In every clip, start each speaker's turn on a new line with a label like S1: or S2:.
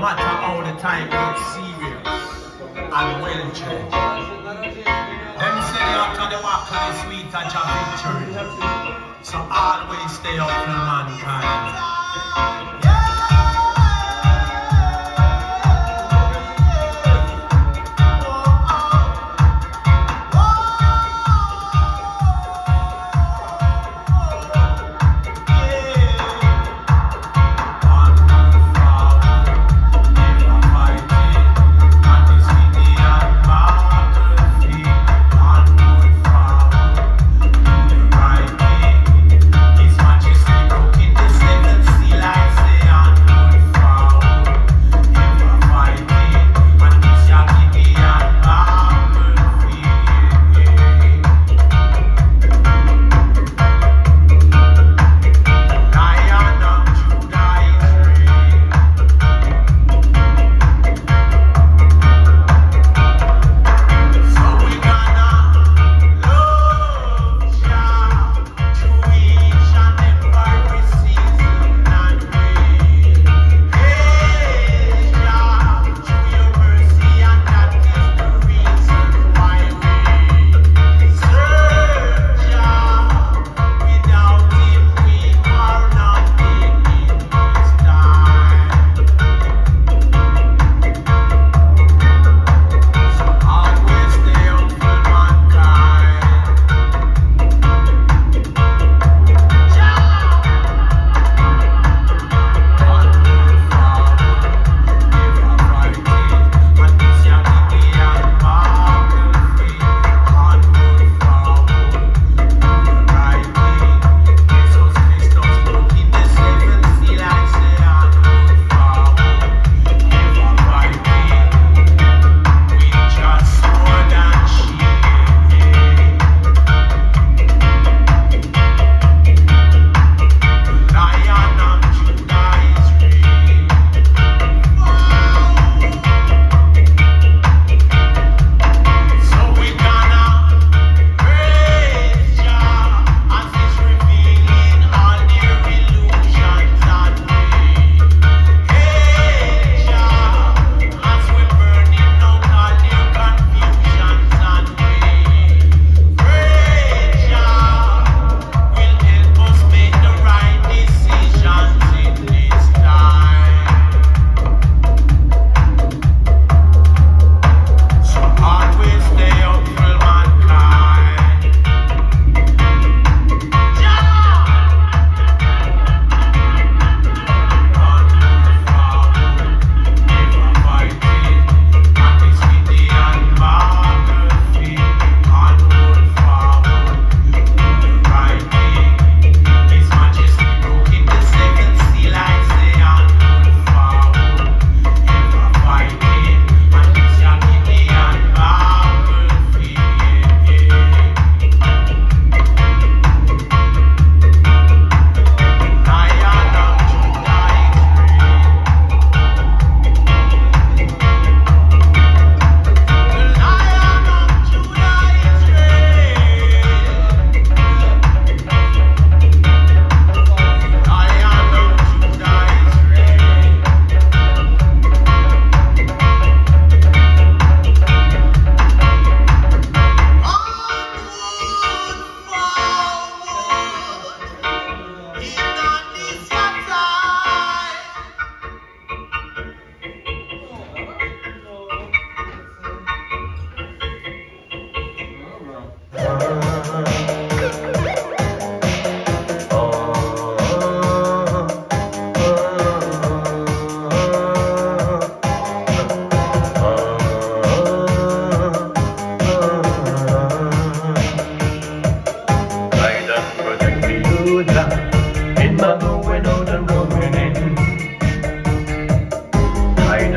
S1: Matter how the time gets serious and well judged. Them say hotter the walk the sweeter your victory. So always stay up for mankind.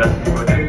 S2: Yeah, Rodriguez.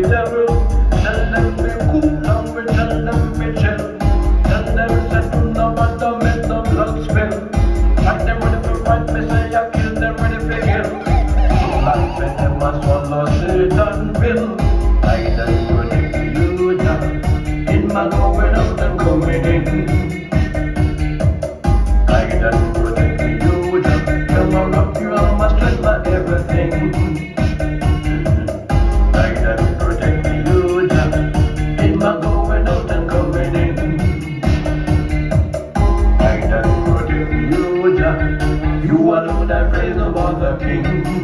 S2: never You alone that raised above the king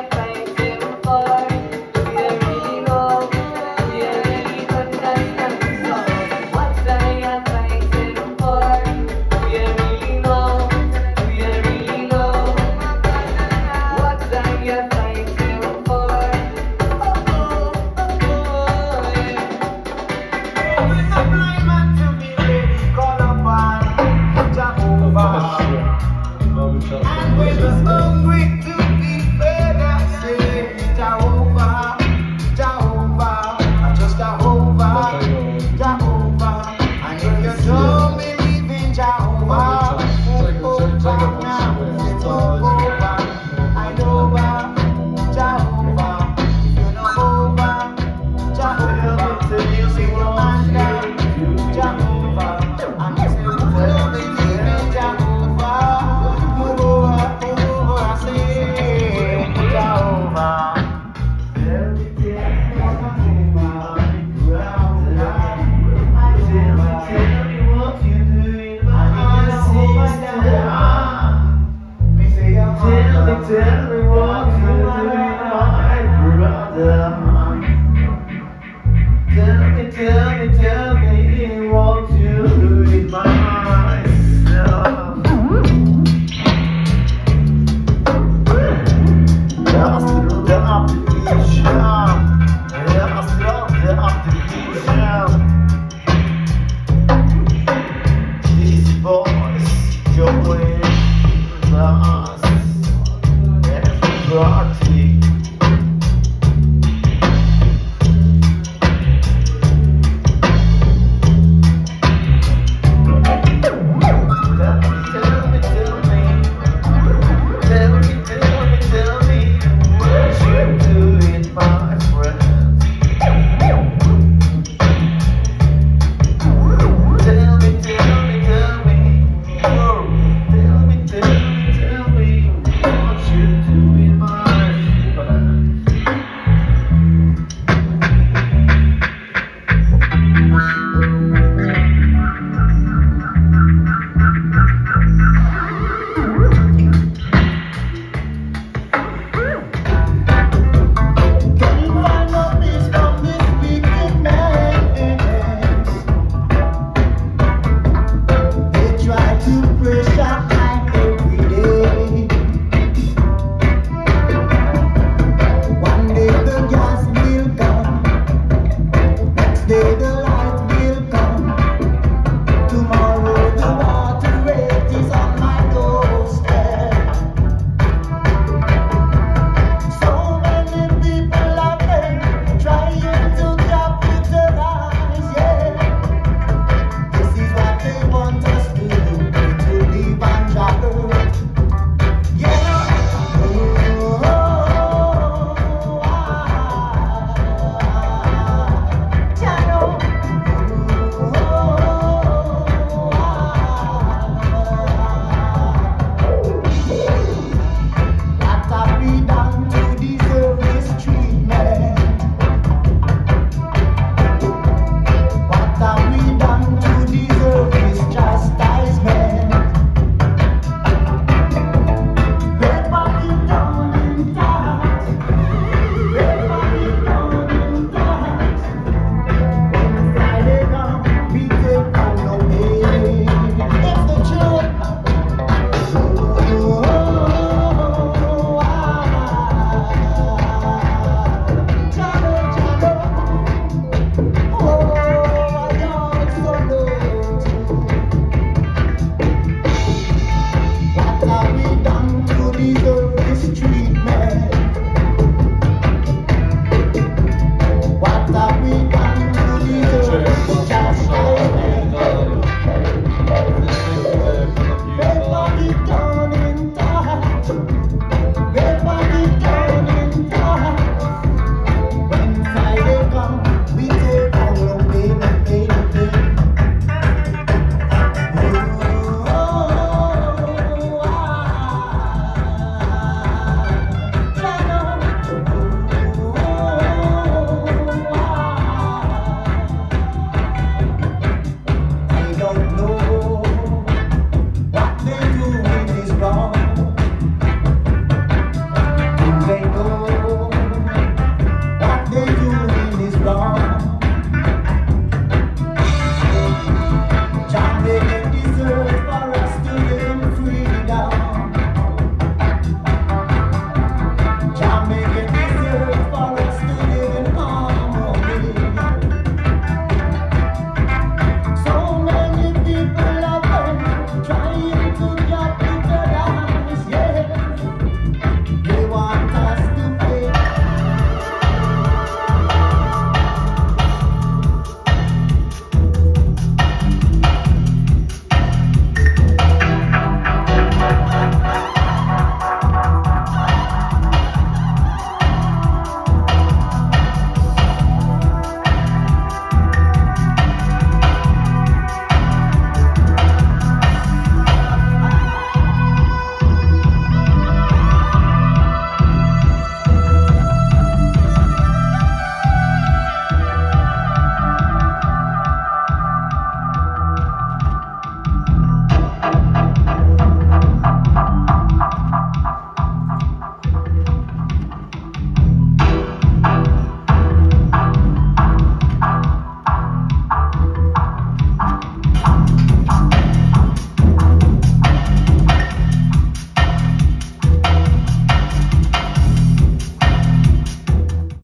S3: step by